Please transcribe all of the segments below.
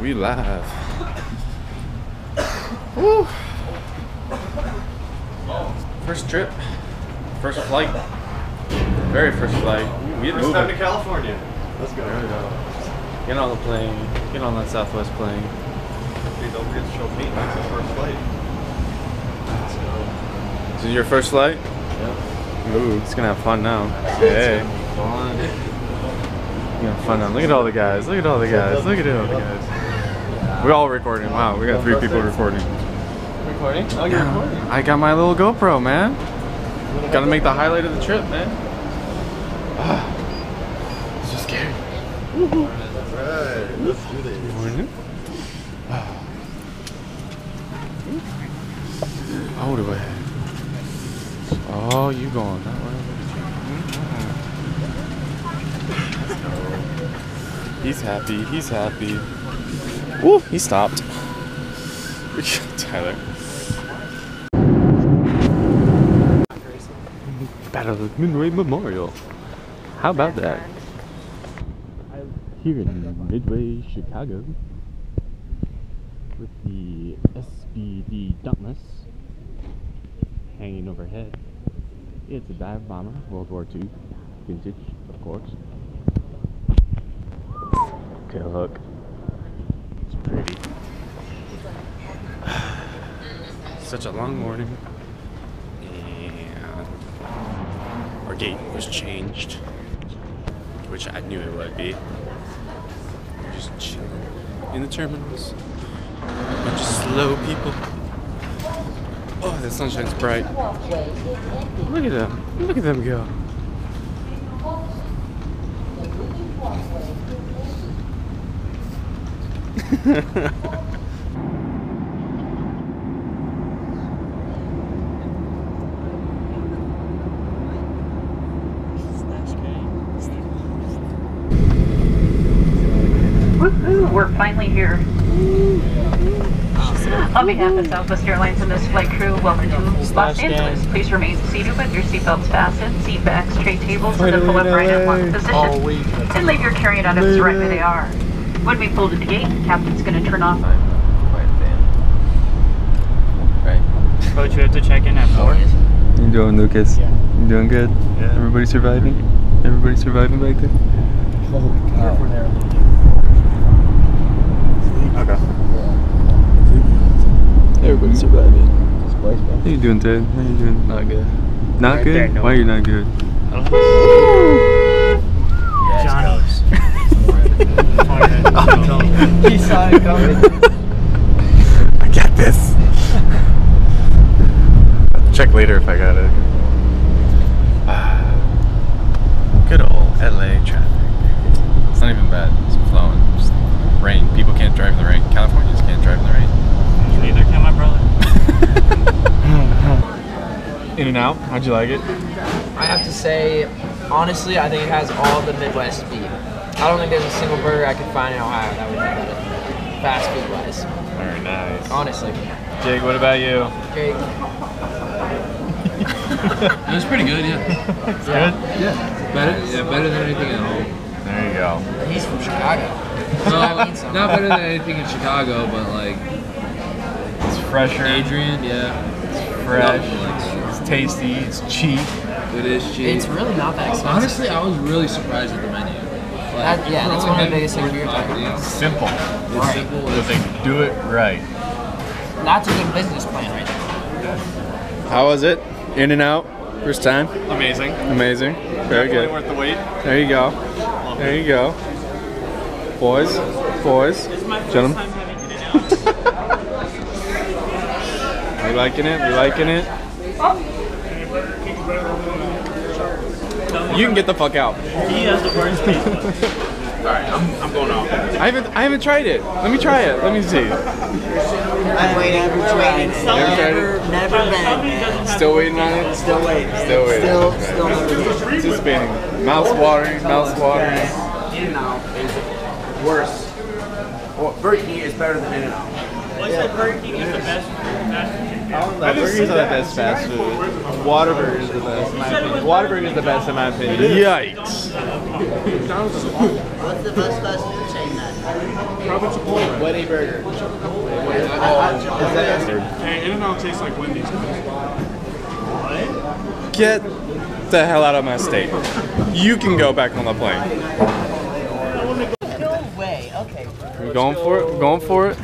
We live. Woo. First trip. First flight. Very first flight. We First time to California. Let's go. There we go. Get on the plane. Get on that Southwest plane. Dude, don't forget to show Pete that's his first flight. Let's go. This is your first flight? Yep. Ooh, it's gonna have fun now. Hey. Fun. It's gonna have fun now. Look at all the guys. Look at all the guys. Look at all the guys. We're all recording. Wow, we got three people recording. Recording? Oh, you're recording. I got my little GoPro, man. Gotta make the highlight of the trip, man. Ah, this is scary. Alright, let's do this. Morning. Hold it. Oh, you going that way? He's happy. He's happy. Woo! He stopped. Tyler. Battle of Midway Memorial. How about that? Here in Midway, Chicago, with the SBD Dauntless hanging overhead. It's a dive bomber, World War II, vintage, of course. Tail hook. Pretty. Such a long morning. And our gate was changed, which I knew it would be. We're just chilling in the terminals. Bunch of slow people. Oh, the sunshine's bright. Look at them. Look at them go. Woohoo, we're finally here. On behalf of Southwest Airlines and this flight crew, welcome to Los Angeles. Please remain seated with your seatbelts fastened, seat backs, tray tables, and the pull up right in one position. And leave your carry-on items right where they are. When we pull to the gate, the captain's going to turn off. Quiet fan. Right. Coach, we have to check in at four. You doing, Lucas? Yeah. You doing good? Yeah. Everybody surviving? Everybody surviving back there? Okay. Everybody surviving. How you doing, Ted? How you doing? Not good. Not Right good? there, no. Why are you not good? He saw it coming. I got this. Check later if I got it. Good old LA traffic. It's not even bad. It's flowing. Just rain. People can't drive in the rain. Californians can't drive in the rain. Neither can my brother. In-N-Out. How'd you like it? I have to say, honestly, I think it has all the Midwest speed. I don't think there's a single burger I could find in Ohio that would be better, fast food wise. Very nice. Honestly, Jake, what about you? Jake. It was pretty good, yeah. Good? Better, yeah, better than anything at home. There you go. He's from Chicago. No, That means something. not better than anything in Chicago, but like It's fresher. Adrian, yeah. It's fresh. Nothing It's tasty. It's cheap. It is cheap. It's really not that expensive. Honestly, I was really surprised at the menu. Like, That- yeah, that's one of the biggest things we were 45 talking about. Simple. It's Right. simple. But It's, they do it right. That's a good business plan right there. How was it? In-N-Out. First time. Amazing. Amazing. Very Definitely good. worth the wait. There you go. There you go. Boys, boys, gentlemen. we liking it? We liking it? You can get the fuck out. He has the worst taste. Alright, I'm, I'm going out. I haven't I haven't tried it. Let me try it. Let me see. I'm waiting, waiting, Never tried never, it? never been. Still waiting on it. Still waiting. Still waiting. Still, Okay. still never been. Anticipating. Mouth watering. Mouth watering. In-N-Out is worse. Well, Burger King is better than In-N-Out. Well, I said Burger King is the best fast food chain. Burgers are the best fast food. Whataburger is the best in my opinion. Whataburger is the best in my opinion. Yikes. What's the best fast food chain then? Probably Chipotle. Wendy Burger. Oh, hey, In-N-Out tastes like Wendy's. Get the hell out of my state. You can go back on the plane. No way. Okay. We're going for it. We're going for it.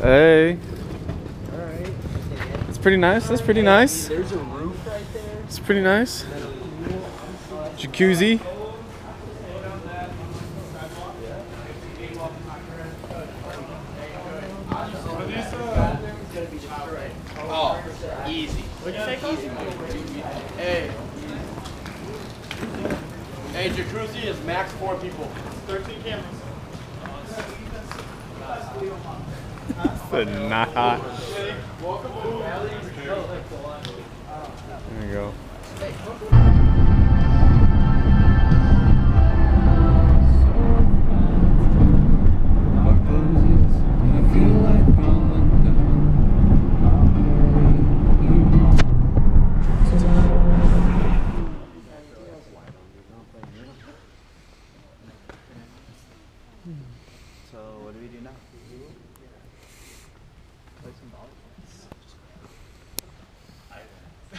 Hey. It's pretty nice. That's pretty nice. There's a roof right there. It's pretty nice. Jacuzzi. Oh, easy. Easy Hey. Hey, jacuzzi is max four people. 13 cameras. The knot. There you go.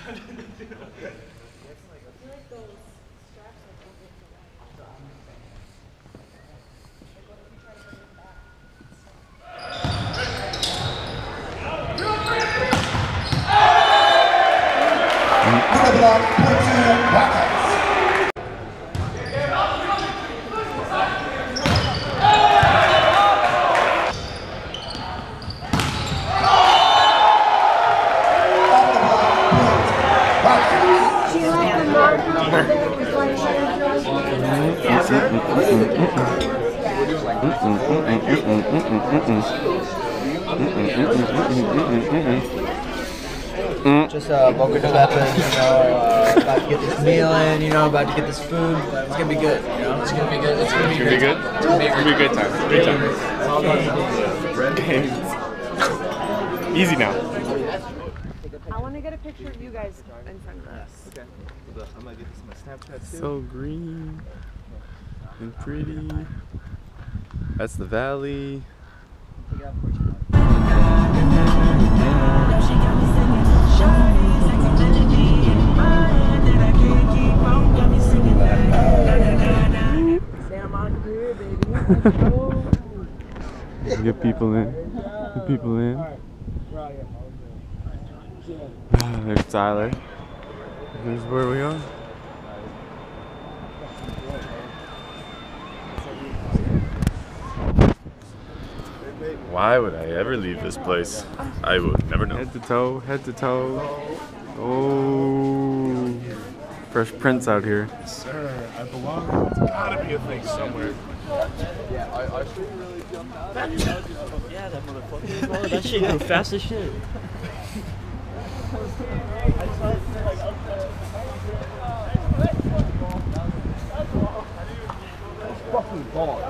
Out of block, point two, knockout. Just uh, Boca de Weapons, you know, uh, about to get this meal in, you know, about to get this food. It's gonna be good, you know. It's gonna be good. It's gonna be, It's gonna be good. It's gonna be It's a gonna be a great good time. Great time. Easy now. I want to get a picture of you guys in front of us. Okay. I'm gonna get this my Snapchat too. So green and pretty. That's the valley. Get people in. Get people in. Ah, There's Tyler. Here's where we are. Why would I ever leave this place? I would never know. Head to toe, head to toe. Oh, fresh prints out here. Sir, I belong. It's gotta be a thing somewhere. Yeah, i should really that motherfucker. Bro, that shit grew fast as shit. Fucking ball.